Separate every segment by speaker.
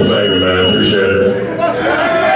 Speaker 1: Well, thank you, man. I appreciate it.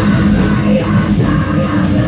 Speaker 1: يا